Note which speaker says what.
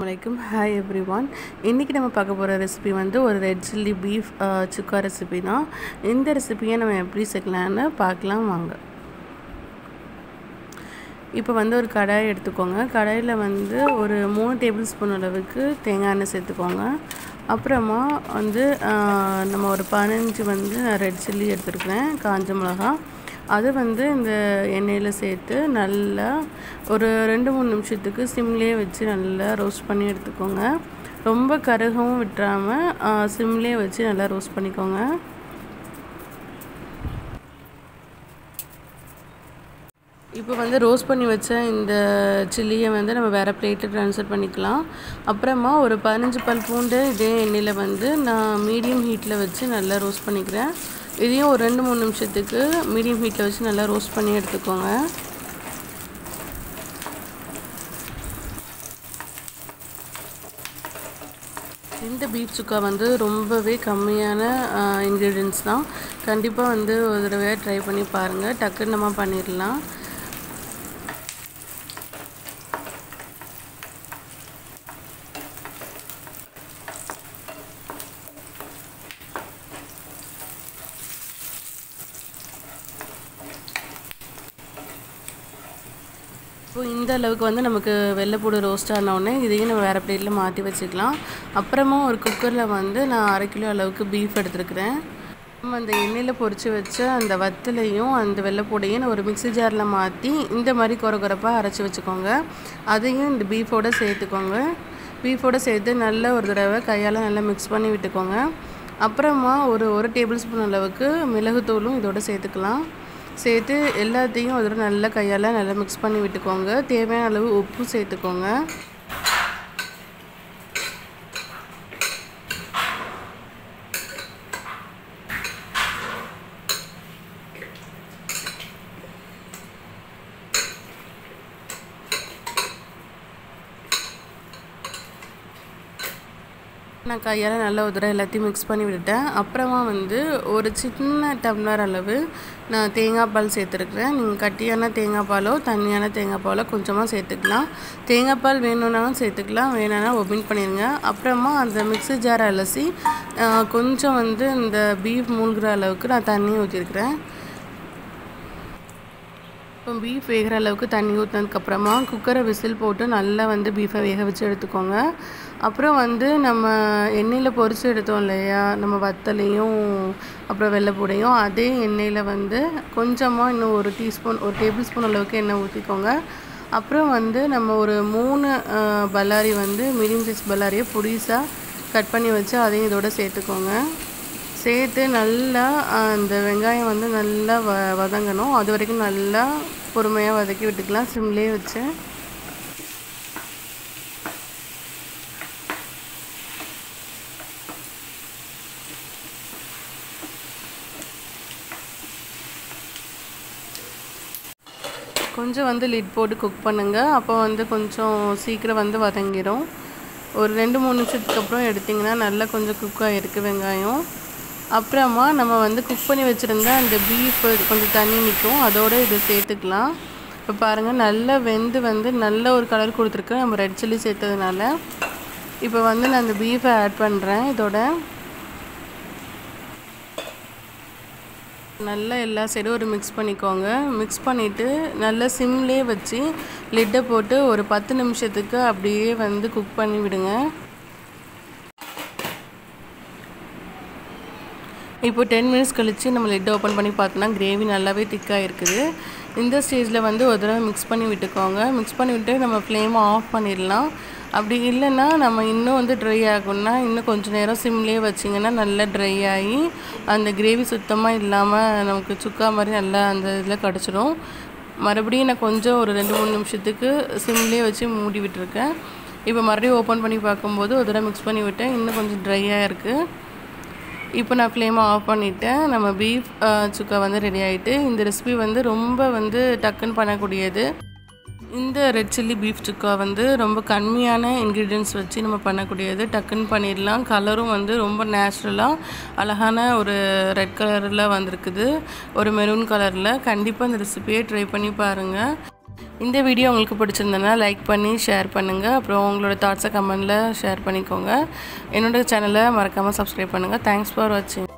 Speaker 1: வலைக்கும் hi every one இன்றைக்கி நம்ம பார்க்க போகிற ரெசிபி வந்து ஒரு red chilli beef chukka recipe தான். இந்த ரெசிபியை நம்ம எப்படி செய்யலான்னு பார்க்கலாம் வாங்க. இப்போ வந்து ஒரு கடாய் எடுத்துக்கோங்க. கடாயில் வந்து ஒரு மூணு டேபிள் ஸ்பூன் அளவுக்கு தேங்காய் எண்ணெய் சேர்த்துக்கோங்க. அப்புறமா வந்து நம்ம ஒரு பதினஞ்சு வந்து நான் ரெட் சில்லி எடுத்துருக்கிறேன். காஞ்ச மிளகா அது வந்து இந்த எண்ணெயில் சேர்த்து நல்லா ஒரு ரெண்டு மூணு நிமிஷத்துக்கு சிம்லேயே வச்சு நல்லா ரோஸ்ட் பண்ணி எடுத்துக்கோங்க. ரொம்ப கருகவும் விட்டுறாமல் சிம்லேயே வச்சு நல்லா ரோஸ்ட் பண்ணிக்கோங்க. இப்போ வந்து ரோஸ்ட் பண்ணி வச்ச இந்த சில்லியை வந்து நம்ம வேறு பிளேட்டில் ட்ரான்ஸ்ஃபர் பண்ணிக்கலாம். அப்புறமா ஒரு பதினஞ்சு பல் பூண்டு இதே எண்ணெயில் வந்து நான் மீடியம் ஹீட்டில் வச்சு நல்லா ரோஸ்ட் பண்ணிக்கிறேன். இதையும் ஒரு ரெண்டு மூணு நிமிஷத்துக்கு மீடியம் ஹீட்டில் வச்சு நல்லா ரோஸ்ட் பண்ணி எடுத்துக்கோங்க. இந்த பீட் சுக்கா வந்து ரொம்பவே கம்மியான இன்க்ரீடியன்ஸ் தான். கண்டிப்பாக வந்து ஒரு தடவையாக ட்ரை பண்ணி பாருங்கள் டக்குன்னு நம்ம பண்ணிடலாம். இப்போ இந்த அளவுக்கு வந்து நமக்கு வெள்ளைப்பூடு ரோஸ்ட் ஆனவுடனே இதையும் நம்ம வேறு பிளேட்டில் மாற்றி வச்சுக்கலாம். அப்புறமா ஒரு குக்கரில் வந்து நான் அரை கிலோ அளவுக்கு பீஃப் எடுத்துருக்குறேன். நம்ம அந்த எண்ணெயில் பொரித்து வச்ச அந்த வத்தலையும் அந்த வெள்ளைப்பூடையும் ஒரு மிக்சி ஜாரில் மாற்றி இந்த மாதிரி குறை குறைப்பாக அரைச்சி வச்சுக்கோங்க. அதையும் இந்த பீஃபோடு சேர்த்துக்கோங்க. பீஃபோடு சேர்த்து நல்ல ஒரு தடவை கையால் நல்லா மிக்ஸ் பண்ணி விட்டுக்கோங்க. அப்புறமா ஒரு ஒரு டேபிள் ஸ்பூன் அளவுக்கு மிளகுத்தூளும் இதோடு சேர்த்துக்கலாம். சேர்த்து எல்லாத்தையும் அதோட நல்லா கையால் நல்லா மிக்ஸ் பண்ணி விட்டுக்கோங்க. தேவையான அளவு உப்பு சேர்த்துக்கோங்க. நான் கையால் நல்லா ஒரு தடவை எல்லாத்தையும் மிக்ஸ் பண்ணி விட்டுட்டேன். அப்புறமா வந்து ஒரு சின்ன டம்ளர் அளவு நான் தேங்காய் பால் சேர்த்துருக்குறேன். நீங்கள் கட்டியான தேங்காய் பாலோ தண்ணியான தேங்காய் பாலோ கொஞ்சமாக சேர்த்துக்கலாம். தேங்காய் பால் வேணும்னாலும் சேர்த்துக்கலாம் வேணும்னா ஒபின் பண்ணிடுங்க அப்புறமா அந்த மிக்ஸி ஜார் அலசி கொஞ்சம் வந்து இந்த பீஃப் மூழ்கிற அளவுக்கு நான் தண்ணி ஊற்றிருக்கிறேன் பீஃப் வேகிற அளவுக்கு தண்ணி ஊற்றினதுக்கப்புறமா குக்கரை விசில் போட்டு நல்லா வந்து பீஃபை வேக வச்சு எடுத்துக்கோங்க. அப்புறம் வந்து நம்ம எண்ணெயில் பொரித்து எடுத்தோம் இல்லையா? நம்ம வத்தலையும் அப்புறம் வெள்ளைப்பூடையும் அதே எண்ணெயில் வந்து கொஞ்சமாக இன்னும் ஒரு டீஸ்பூன் ஒரு டேபிள் ஸ்பூன் அளவுக்கு எண்ணெய் ஊற்றிக்கோங்க அப்புறம் வந்து நம்ம ஒரு மூணு பல்லாரி வந்து மீடியம் சைஸ் பல்லாரியை புடிசாக கட் பண்ணி வச்சு அதையும் இதோட சேர்த்துக்கோங்க. சேர்த்து நல்லா அந்த வெங்காயம் வந்து நல்லா வ வதங்கணும். அது வரைக்கும் நல்லா பொறுமையாக வதக்கி விட்டுக்கலாம். சிம்லேயே வச்சு கொஞ்சம் வந்து லிட் போட்டு குக் பண்ணுங்கள் அப்போ வந்து கொஞ்சம் சீக்கிரம் வந்து வதங்கிடும் ஒரு ரெண்டு மூணு நிமிஷத்துக்கு அப்புறம் எடுத்திங்கன்னா நல்லா கொஞ்சம் குக் ஆகிருக்கு வெங்காயம். அப்புறமா நம்ம வந்து குக் பண்ணி வச்சுருந்த அந்த பீஃப் கொஞ்சம் தண்ணி நிற்கும். அதோடு இதை சேர்த்துக்கலாம். இப்போ பாருங்கள் நல்லா வெந்து வந்து நல்ல ஒரு கலர் கொடுத்துருக்கு. நம்ம ரெட் சில்லி சேர்த்ததுனால. இப்போ வந்து நான் அந்த பீஃபை ஆட் பண்ணுறேன் இதோட நல்லா எல்லா சைடும் ஒரு மிக்ஸ் பண்ணிக்கோங்க. மிக்ஸ் பண்ணிவிட்டு நல்லா சிம்லேயே வச்சு லிட்டை போட்டு ஒரு பத்து நிமிஷத்துக்கு அப்படியே வந்து குக் பண்ணி விடுங்க. இப்போ டென் மினிட்ஸ் கழித்து நம்ம லிட்டை ஓப்பன் பண்ணி பார்த்தோன்னா கிரேவி நல்லாவே திக்காக இருக்குது இந்த ஸ்டேஜில் வந்து ஒரு தடவை மிக்ஸ் பண்ணி விட்டுக்கோங்க. மிக்ஸ் பண்ணி விட்டு நம்ம ஃப்ளேமை ஆஃப் பண்ணிடலாம். அப்படி இல்லைன்னா நம்ம இன்னும் வந்து ட்ரை ஆகணும்னா இன்னும் கொஞ்சம் நேரம் சிம்லேயே வச்சிங்கன்னா நல்லா ட்ரை ஆகி அந்த கிரேவி சுத்தமாக இல்லாமல் நமக்கு சுக்கா மாதிரி நல்லா அந்த இதில் கிடச்சிடும் மறுபடியும் நான் கொஞ்சம் ஒரு ரெண்டு மூணு நிமிஷத்துக்கு சிம்லேயே வச்சு மூடி விட்டுருக்கேன். இப்போ மறுபடியும் ஓப்பன் பண்ணி பார்க்கும்போது ஒரு தடவை மிக்ஸ் பண்ணி விட்டேன். இன்னும் கொஞ்சம் ட்ரையாக இருக்குது இப்போ நான் ஃப்ளேமை ஆஃப் பண்ணிவிட்டேன் நம்ம பீஃப் சுக்கா வந்து ரெடி ஆகிட்டு இந்த ரெசிபி வந்து ரொம்ப வந்து டக்குன்னு பண்ணக்கூடியது. இந்த ரெட் சில்லி பீஃப் சுக்கா வந்து ரொம்ப கம்மியான இன்க்ரீடியன்ஸ் வச்சு நம்ம பண்ணக்கூடியது. டக்குன்னு பண்ணிடலாம். கலரும் வந்து ரொம்ப நேச்சுரலாக அழகான ஒரு ரெட் கலரில் வந்திருக்குது. ஒரு மெரூன் கலரில் கண்டிப்பாக இந்த ரெசிபியை ட்ரை பண்ணி பாருங்கள் இந்த வீடியோ உங்களுக்கு பிடிச்சிருந்தேன்னா லைக் பண்ணி ஷேர் பண்ணுங்கள் அப்புறம் உங்களோட தாட்ஸை கமெண்டில் ஷேர் பண்ணிக்கோங்க. என்னோட சேனலை மறக்காமல் சப்ஸ்கிரைப் பண்ணுங்கள் தேங்க்ஸ் ஃபார் வாட்சிங்